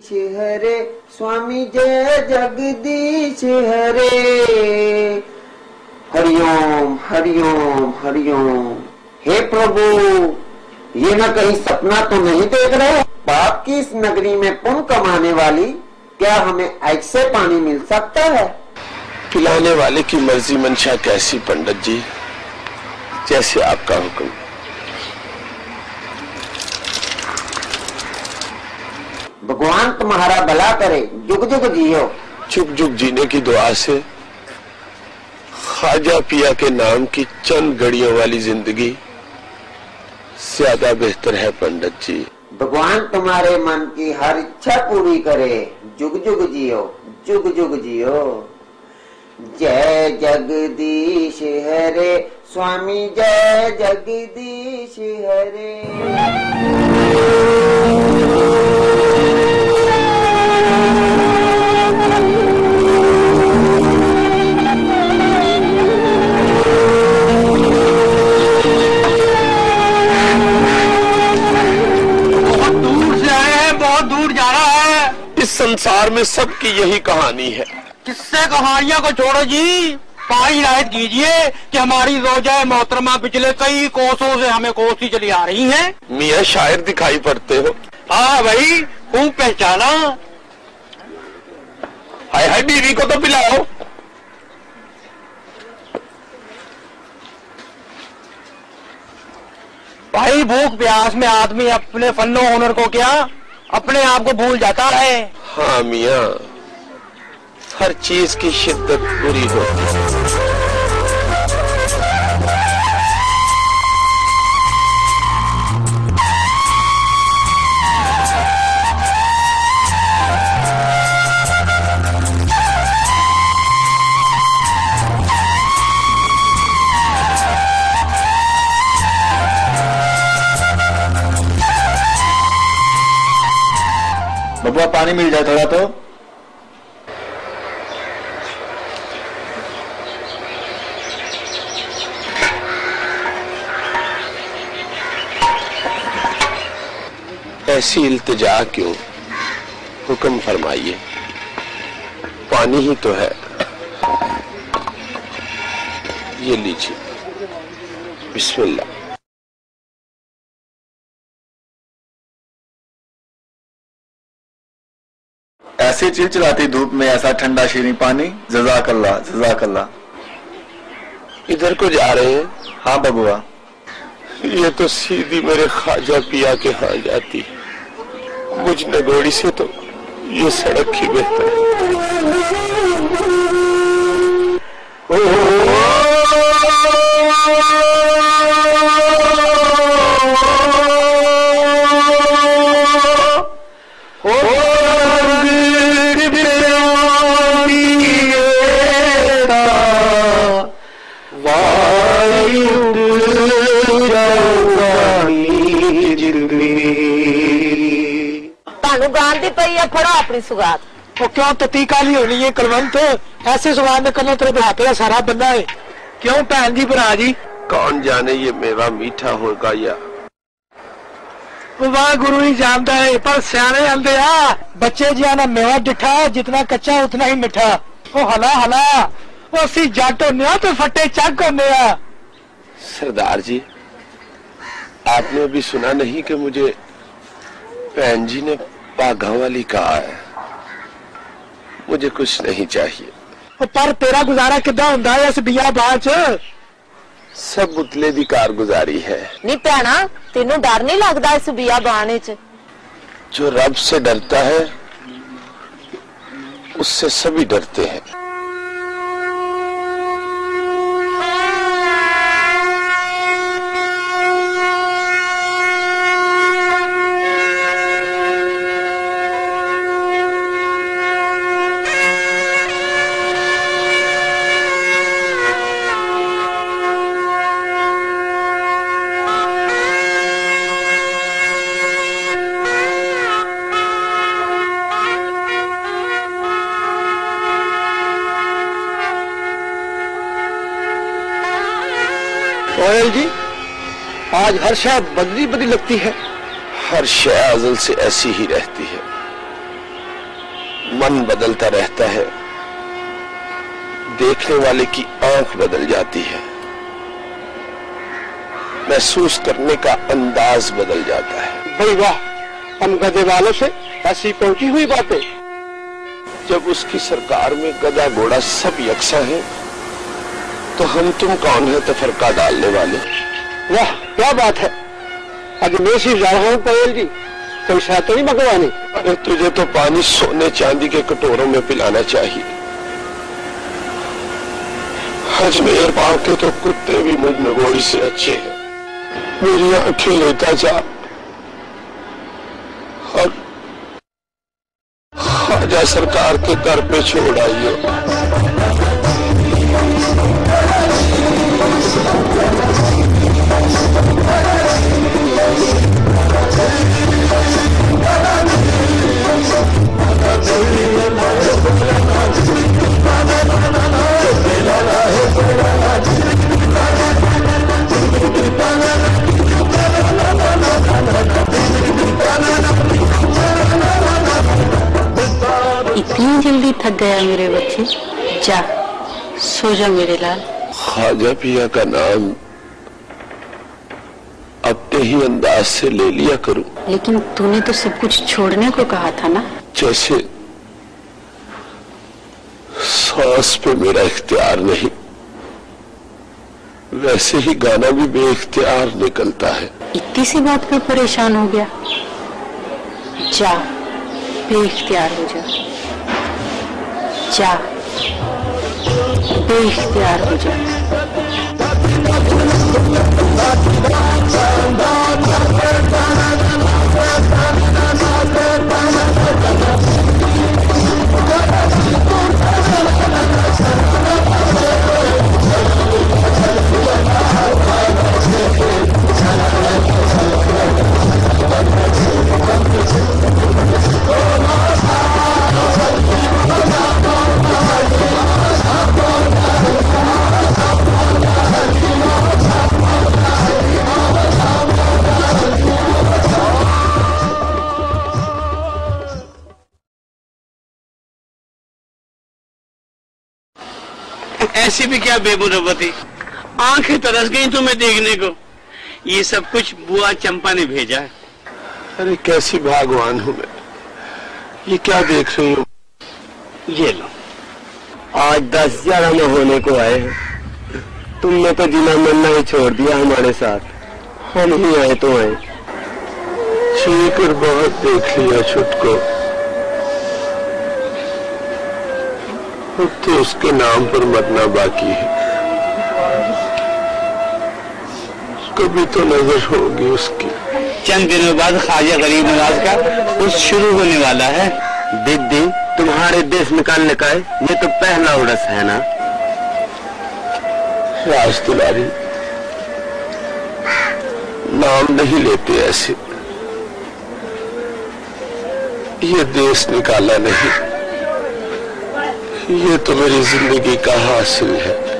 हरे स्वामी जय जगदीश हरे। हरिओम हरिओम हरिओम। हे प्रभु, ये न कहीं सपना तो नहीं देख रहे? पाप की इस नगरी में पुण्य कमाने वाली क्या हमें ऐसे पानी मिल सकता है? पिलाने वाले की मर्ज़ी मंशा कैसी, पंडित जी? जैसे आपका हुक्म। भगवान तुम्हारा भला करे जुग जुग जियो। चुप चुप जीने की दुआ से खाजा पिया के नाम की चंद घड़ियों वाली ज़िंदगी ज़्यादा बेहतर है पंडित जी। भगवान तुम्हारे मन की हर इच्छा पूरी करे जुग जुग जियो जुग जुग जियो। जय जगदीश हरे स्वामी जय जगदीश हरे। संसार में सबकी यही कहानी है। किससे कहानियों को छोड़ो जी? पाई रायत कीजिए कि हमारी रोजा मोहतरमा पिछले कई कोसों से हमें कोसी चली आ रही हैं। मियाँ शायर दिखाई पड़ते हो। हाँ भाई खूब पहचाना। हाय हाय बीवी को तो पिलाओ। भाई भूख प्यास में आदमी अपने फनो हुनर को क्या? अपने आप को भूल जाता है। हाँ मियाँ हर चीज़ की शिद्दत बुरी हो। बबुआ पानी मिल जाए, थोड़ा तो। ऐसी इल्तिजा क्यों? हुक्म फरमाइए। पानी ही तो है। ये लीजिए। बिस्मिल्लाह। ऐसे चिलचिलाती धूप में ऐसा ठंडा शीरी पानी जजाकल्ला जजाकल्ला। इधर को जा रहे हैं? हाँ बबुआ। ये तो सीधी मेरे खाजा पिया के हाँ जाती मुझ नगोड़ी से तो ये सड़क ही बेहतर है। बांधती पई है फड़ो अपनी सुगात वो क्यों तती काली होनी है कलवंत? ऐसे सुगात में करना तेरे बुढ़ापे का सारा बंदा है। क्यों भैन जी भरा जी? कौन जाने ये मेवा मीठा होगा या? वाह गुरु ही जानता है पर सियाने आंदे आ बच्चे जी ना मेवा डिठा जितना कच्चा उतना ही मिठा। ओ हला हला ओ सी जट होने तो फटे चक होने सरदार जी आपने अभी सुना नहीं कि मुझे भैन जी ने बाघा वाली कहा है मुझे कुछ नहीं चाहिए ओ पर तेरा गुजारा किदा ਹੁੰਦਾ ਹੈ ਇਸ ਬਿਆ ਬਾਅਦ ਚ सब उतले दी कारगुजारी है ਨੀ ਭੈਣਾ ਤੈਨੂੰ ਡਰ ਨਹੀਂ ਲੱਗਦਾ ਇਸ ਬੀਆ ਬਾਣੇ ਚ जो रब से डरता है उससे सभी डरते हैं गोयल जी आज हर शय बदली बदली लगती है। हर शय अजल से ऐसी ही रहती है। मन बदलता रहता है। देखने वाले की आँख बदल जाती है। महसूस करने का अंदाज बदल जाता है। भाई वाह हम गधे वालों से ऐसी पहुँची हुई बातें। जब उसकी सरकार में गधा घोड़ा सब यकसा है तो हम तुम कौन है तफरका डालने वाले? वाह, क्या बात है। अगर मैं सिर्फ़ जा रहा हूँ, पटेल जी। कोई शायद तो नहीं भगवानी अरे, तुझे तो पानी सोने चांदी के कटोरों में पिलाना चाहिए। अजमेर पाव के तो कुत्ते भी मुझमें गोली से अच्छे हैं। मेरी आँखें लेता जा। और खाजा सरकार के घर पे छोड़ आइयो। इतनी जल्दी थक गया मेरे बच्चे। जा सो जा मेरे लाल। ख्वाजा पिया का नाम अपने ही अंदाज से ले लिया करूँ। लेकिन तूने तो सब कुछ छोड़ने को कहा था ना? जैसे सांस पे मेरा इख्तियार नहीं वैसे ही गाना भी बेइख्तियार निकलता है। इतनी सी बात पे परेशान हो गया। जा बेइख्तियार हो जा। जा। बेइख्तियार हो जा। ऐसी भी क्या बेमुरबती आँखें तरस गई तुम्हें देखने को। ये सब कुछ बुआ चंपा ने भेजा है। अरे कैसी भगवान हूँ मैं। ये क्या देख रही हूँ? ये लो। आज दस ग्यारह में होने को आए हैं। तुमने तो जीना मरना ही छोड़ दिया हमारे साथ। हम ही आए तो आए। चीकर बहुत देख लिया छुटको। अब तो उसके नाम पर मरना बाकी है। कभी तो नज़र होगी उसकी। चंद दिनों बाद ख्वाजा गरीब नवाज़ का उर्स शुरू होने वाला है। दीदी तुम्हारे देश निकालने का है? ये तो पहला उड़स है ना? राज दुलारी नाम नहीं लेते ऐसे। ये देश निकाला नहीं। ये तो मेरी ज़िंदगी का हासिल है।